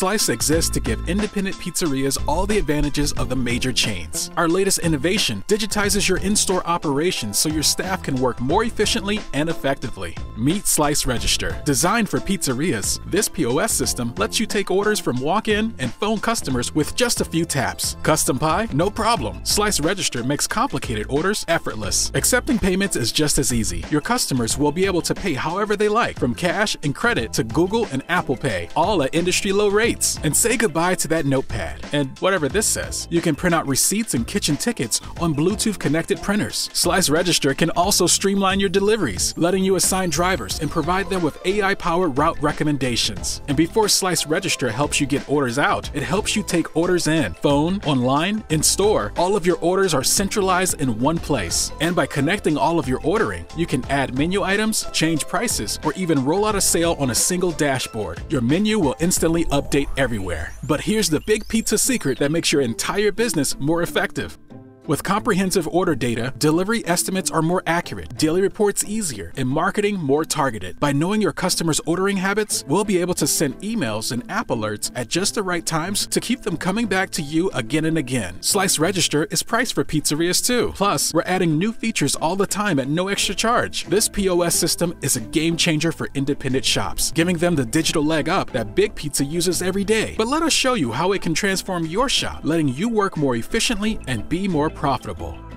Slice exists to give independent pizzerias all the advantages of the major chains. Our latest innovation digitizes your in store operations so your staff can work more efficiently and effectively. Meet Slice Register. Designed for pizzerias, this POS system lets you take orders from walk in and phone customers with just a few taps. Custom pie? No problem. Slice Register makes complicated orders effortless. Accepting payments is just as easy. Your customers will be able to pay however they like, from cash and credit to Google and Apple Pay, all at industry low rates. And say goodbye to that notepad and whatever this says. You can print out receipts and kitchen tickets on Bluetooth connected printers. Slice Register can also streamline your deliveries, letting you assign drivers and provide them with AI powered route recommendations. And before Slice Register helps you get orders out, it helps you take orders in. Phone, online, in store, all of your orders are centralized in one place. And by connecting all of your ordering, you can add menu items, change prices, or even roll out a sale on a single dashboard. Your menu will instantly update everywhere. But here's the big pizza secret that makes your entire business more effective. With comprehensive order data, delivery estimates are more accurate, daily reports easier, and marketing more targeted. By knowing your customers' ordering habits, we'll be able to send emails and app alerts at just the right times to keep them coming back to you again and again. Slice Register is priced for pizzerias too. Plus, we're adding new features all the time at no extra charge. This POS system is a game changer for independent shops, giving them the digital leg up that Big Pizza uses every day. But let us show you how it can transform your shop, letting you work more efficiently and be more profitable.